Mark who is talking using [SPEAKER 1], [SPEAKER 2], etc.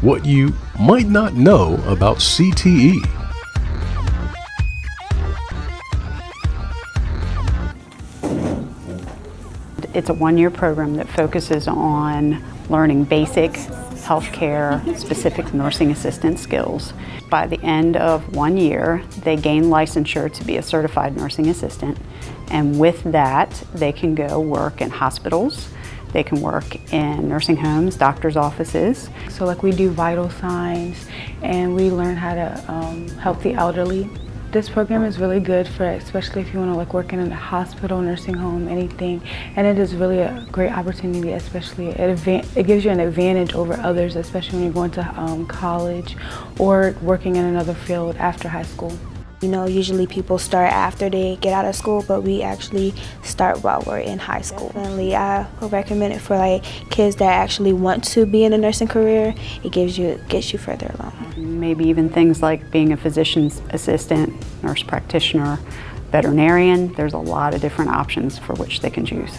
[SPEAKER 1] what you might not know about CTE.
[SPEAKER 2] It's a one-year program that focuses on learning basic healthcare specific nursing assistant skills. By the end of one year, they gain licensure to be a certified nursing assistant, and with that, they can go work in hospitals, they can work in nursing homes, doctor's offices.
[SPEAKER 3] So like we do vital signs and we learn how to um, help the elderly. This program is really good for especially if you want to like work in a hospital, nursing home, anything. And it is really a great opportunity, especially it, it gives you an advantage over others, especially when you're going to um, college or working in another field after high school.
[SPEAKER 4] You know, usually people start after they get out of school, but we actually start while we're in high school. Definitely, I would recommend it for like kids that actually want to be in a nursing career. It gives you gets you further along.
[SPEAKER 2] Maybe even things like being a physician's assistant, nurse practitioner, veterinarian. There's a lot of different options for which they can choose.